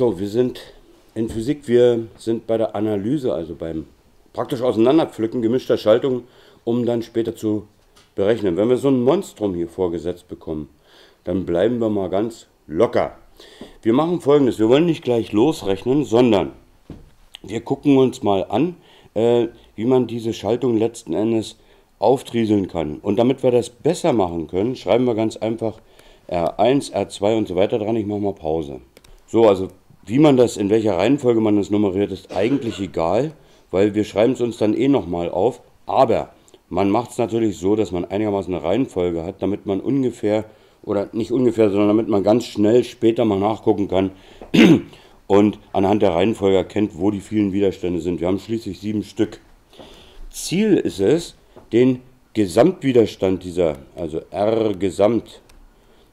So, wir sind in Physik, wir sind bei der Analyse, also beim praktisch Auseinanderpflücken gemischter Schaltungen, um dann später zu berechnen. Wenn wir so ein Monstrum hier vorgesetzt bekommen, dann bleiben wir mal ganz locker. Wir machen folgendes, wir wollen nicht gleich losrechnen, sondern wir gucken uns mal an, äh, wie man diese Schaltung letzten Endes auftrieseln kann. Und damit wir das besser machen können, schreiben wir ganz einfach R1, R2 und so weiter dran. Ich mache mal Pause. So, also wie man das, in welcher Reihenfolge man das nummeriert, ist eigentlich egal, weil wir schreiben es uns dann eh nochmal auf. Aber man macht es natürlich so, dass man einigermaßen eine Reihenfolge hat, damit man ungefähr, oder nicht ungefähr, sondern damit man ganz schnell später mal nachgucken kann und anhand der Reihenfolge erkennt, wo die vielen Widerstände sind. Wir haben schließlich sieben Stück. Ziel ist es, den Gesamtwiderstand dieser, also R Gesamt,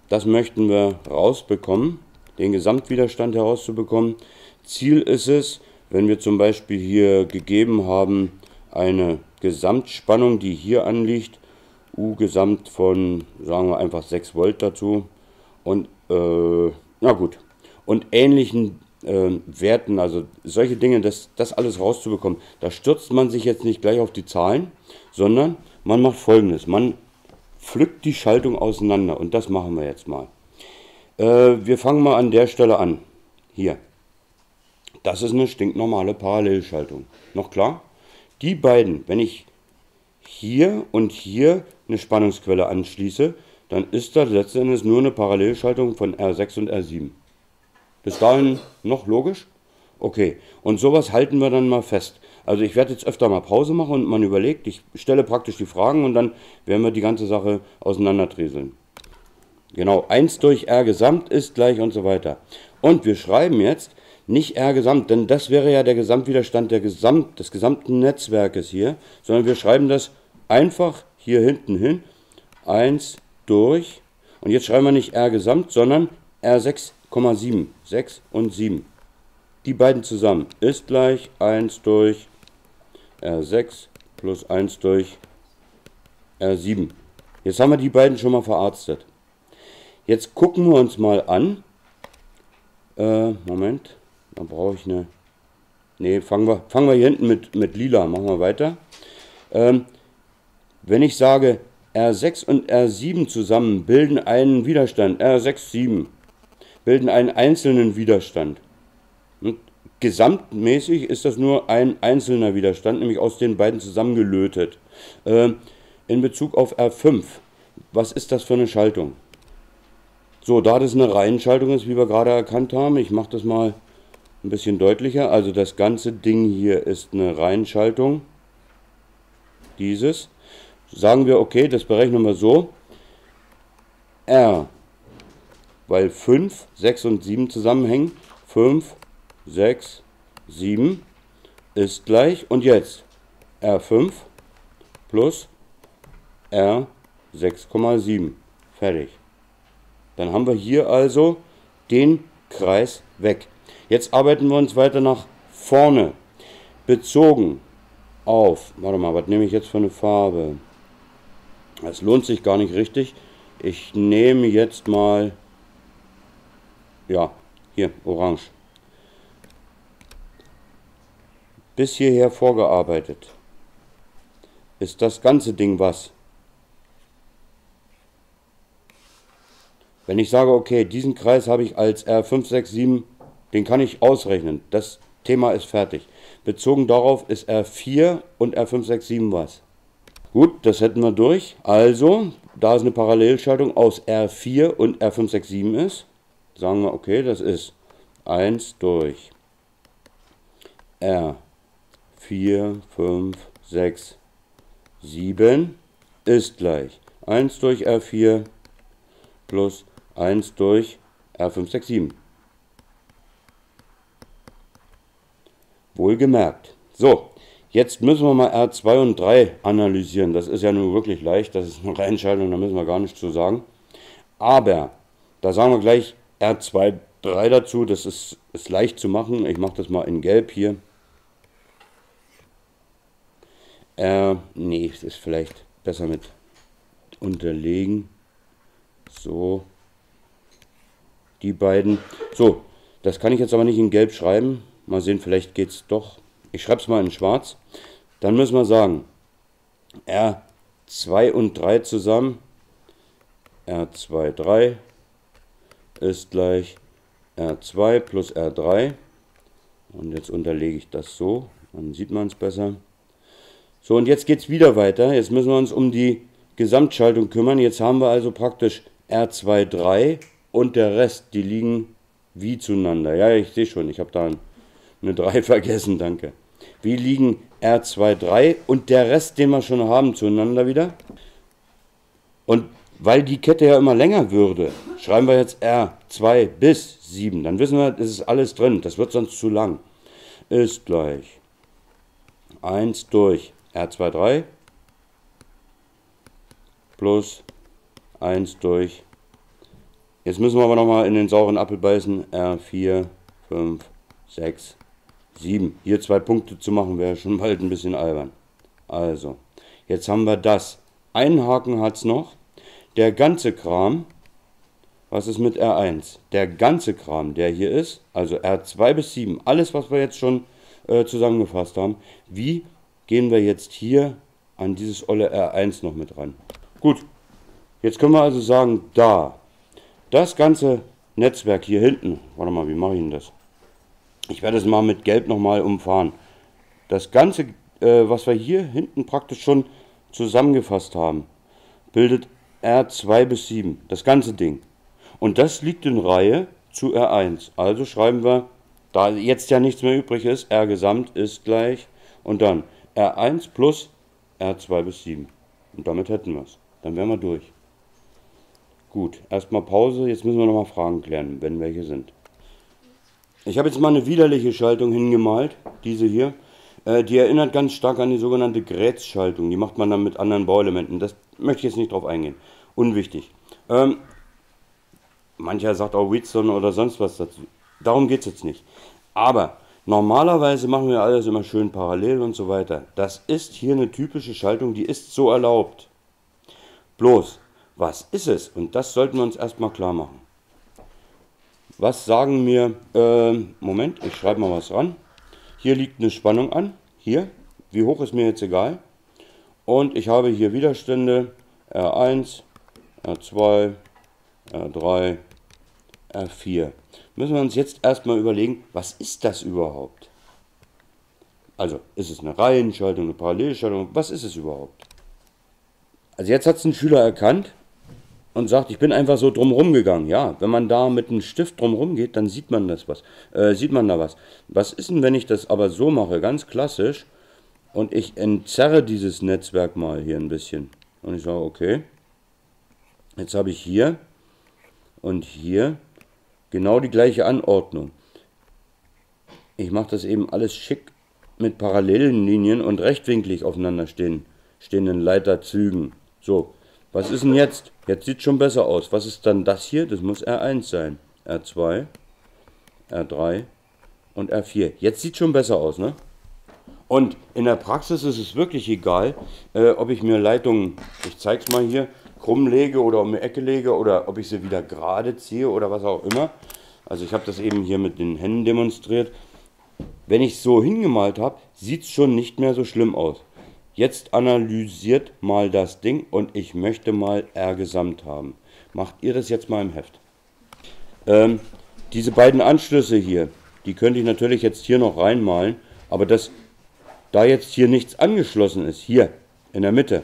das möchten wir rausbekommen den Gesamtwiderstand herauszubekommen. Ziel ist es, wenn wir zum Beispiel hier gegeben haben, eine Gesamtspannung, die hier anliegt, U Gesamt von, sagen wir einfach 6 Volt dazu und, äh, na gut, und ähnlichen äh, Werten, also solche Dinge, das, das alles rauszubekommen, da stürzt man sich jetzt nicht gleich auf die Zahlen, sondern man macht folgendes, man pflückt die Schaltung auseinander und das machen wir jetzt mal. Äh, wir fangen mal an der Stelle an. Hier. Das ist eine stinknormale Parallelschaltung. Noch klar? Die beiden, wenn ich hier und hier eine Spannungsquelle anschließe, dann ist das letzten Endes nur eine Parallelschaltung von R6 und R7. Bis dahin noch logisch? Okay, und sowas halten wir dann mal fest. Also ich werde jetzt öfter mal Pause machen und man überlegt, ich stelle praktisch die Fragen und dann werden wir die ganze Sache auseinanderdrieseln. Genau, 1 durch R Gesamt ist gleich und so weiter. Und wir schreiben jetzt nicht R Gesamt, denn das wäre ja der Gesamtwiderstand der Gesamt, des gesamten Netzwerkes hier, sondern wir schreiben das einfach hier hinten hin. 1 durch, und jetzt schreiben wir nicht R Gesamt, sondern R6,7. 6 und 7. Die beiden zusammen ist gleich 1 durch R6 plus 1 durch R7. Jetzt haben wir die beiden schon mal verarztet. Jetzt gucken wir uns mal an. Äh, Moment, da brauche ich eine. Ne, fangen wir, fangen wir hier hinten mit, mit lila, machen wir weiter. Ähm, wenn ich sage, R6 und R7 zusammen bilden einen Widerstand, R6, 7, bilden einen einzelnen Widerstand. Und gesamtmäßig ist das nur ein einzelner Widerstand, nämlich aus den beiden zusammengelötet. Ähm, in Bezug auf R5, was ist das für eine Schaltung? So, da das eine Reihenschaltung ist, wie wir gerade erkannt haben, ich mache das mal ein bisschen deutlicher. Also das ganze Ding hier ist eine Reihenschaltung. Dieses. Sagen wir, okay, das berechnen wir so. R, weil 5, 6 und 7 zusammenhängen. 5, 6, 7 ist gleich. Und jetzt R5 plus R 6,7. Fertig. Dann haben wir hier also den Kreis weg. Jetzt arbeiten wir uns weiter nach vorne. Bezogen auf, warte mal, was nehme ich jetzt für eine Farbe? Das lohnt sich gar nicht richtig. Ich nehme jetzt mal, ja, hier, orange. Bis hierher vorgearbeitet. Ist das ganze Ding was? Wenn ich sage, okay, diesen Kreis habe ich als R567, den kann ich ausrechnen. Das Thema ist fertig. Bezogen darauf ist R4 und R567 was. Gut, das hätten wir durch. Also, da es eine Parallelschaltung aus R4 und R567 ist, sagen wir, okay, das ist 1 durch R4, 5, 6, 7 ist gleich 1 durch R4 plus 1 durch R567. Wohlgemerkt. So, jetzt müssen wir mal R2 und 3 analysieren. Das ist ja nun wirklich leicht, das ist eine Reinschaltung, da müssen wir gar nichts zu sagen. Aber, da sagen wir gleich R2, 3 dazu, das ist, ist leicht zu machen. Ich mache das mal in Gelb hier. R, nee, das ist vielleicht besser mit unterlegen. So, die beiden. So, Das kann ich jetzt aber nicht in gelb schreiben. Mal sehen, vielleicht geht es doch. Ich schreibe es mal in schwarz. Dann müssen wir sagen, R2 und 3 zusammen. R2, 3 ist gleich R2 plus R3. Und jetzt unterlege ich das so, dann sieht man es besser. So, und jetzt geht es wieder weiter. Jetzt müssen wir uns um die Gesamtschaltung kümmern. Jetzt haben wir also praktisch R2, 3 und der Rest, die liegen wie zueinander. Ja, ich sehe schon, ich habe da eine 3 vergessen, danke. Wie liegen R2, 3 und der Rest, den wir schon haben, zueinander wieder? Und weil die Kette ja immer länger würde, schreiben wir jetzt R2 bis 7. Dann wissen wir, das ist alles drin. Das wird sonst zu lang. Ist gleich 1 durch R2, 3 plus 1 durch. Jetzt müssen wir aber nochmal in den sauren Apfel beißen. R4, 5, 6, 7. Hier zwei Punkte zu machen, wäre schon bald ein bisschen albern. Also, jetzt haben wir das. Einen Haken hat es noch. Der ganze Kram, was ist mit R1? Der ganze Kram, der hier ist, also R2 bis 7, alles, was wir jetzt schon äh, zusammengefasst haben, wie gehen wir jetzt hier an dieses olle R1 noch mit ran? Gut, jetzt können wir also sagen, da, das ganze Netzwerk hier hinten, warte mal, wie mache ich denn das? Ich werde es mal mit Gelb nochmal umfahren. Das Ganze, äh, was wir hier hinten praktisch schon zusammengefasst haben, bildet R2 bis 7, das ganze Ding. Und das liegt in Reihe zu R1. Also schreiben wir, da jetzt ja nichts mehr übrig ist, R gesamt ist gleich und dann R1 plus R2 bis 7. Und damit hätten wir es. Dann wären wir durch. Gut, erstmal Pause, jetzt müssen wir nochmal Fragen klären, wenn welche sind. Ich habe jetzt mal eine widerliche Schaltung hingemalt, diese hier. Äh, die erinnert ganz stark an die sogenannte Grätzschaltung. Die macht man dann mit anderen Bauelementen. Das möchte ich jetzt nicht drauf eingehen. Unwichtig. Ähm, mancher sagt auch Whitson oder sonst was dazu. Darum geht es jetzt nicht. Aber normalerweise machen wir alles immer schön parallel und so weiter. Das ist hier eine typische Schaltung, die ist so erlaubt. Bloß, was ist es? Und das sollten wir uns erstmal klar machen. Was sagen mir, äh, Moment, ich schreibe mal was ran. Hier liegt eine Spannung an, hier, wie hoch ist mir jetzt egal. Und ich habe hier Widerstände R1, R2, R3, R4. Müssen wir uns jetzt erstmal überlegen, was ist das überhaupt? Also, ist es eine Reihenschaltung, eine Parallelschaltung, was ist es überhaupt? Also jetzt hat es ein Schüler erkannt, und sagt, ich bin einfach so drumherum gegangen. Ja, wenn man da mit einem Stift drumherum geht, dann sieht man das was. Äh, sieht man da was. Was ist denn, wenn ich das aber so mache, ganz klassisch, und ich entzerre dieses Netzwerk mal hier ein bisschen. Und ich sage, okay, jetzt habe ich hier und hier genau die gleiche Anordnung. Ich mache das eben alles schick mit parallelen Linien und rechtwinklig aufeinander stehen, stehenden Leiterzügen. So, was ist denn jetzt? Jetzt sieht schon besser aus. Was ist dann das hier? Das muss R1 sein. R2, R3 und R4. Jetzt sieht schon besser aus, ne? Und in der Praxis ist es wirklich egal, äh, ob ich mir Leitungen, ich zeige es mal hier, krumm lege oder um die Ecke lege oder ob ich sie wieder gerade ziehe oder was auch immer. Also ich habe das eben hier mit den Händen demonstriert. Wenn ich es so hingemalt habe, sieht es schon nicht mehr so schlimm aus. Jetzt analysiert mal das Ding und ich möchte mal R gesamt haben. Macht ihr das jetzt mal im Heft. Ähm, diese beiden Anschlüsse hier, die könnte ich natürlich jetzt hier noch reinmalen, aber das, da jetzt hier nichts angeschlossen ist, hier in der Mitte,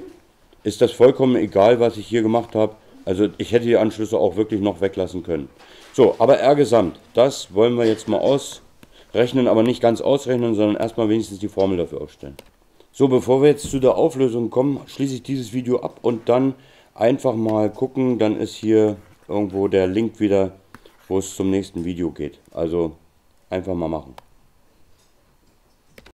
ist das vollkommen egal, was ich hier gemacht habe. Also ich hätte die Anschlüsse auch wirklich noch weglassen können. So, aber R gesamt, das wollen wir jetzt mal ausrechnen, aber nicht ganz ausrechnen, sondern erstmal wenigstens die Formel dafür aufstellen. So, bevor wir jetzt zu der Auflösung kommen, schließe ich dieses Video ab und dann einfach mal gucken, dann ist hier irgendwo der Link wieder, wo es zum nächsten Video geht. Also einfach mal machen.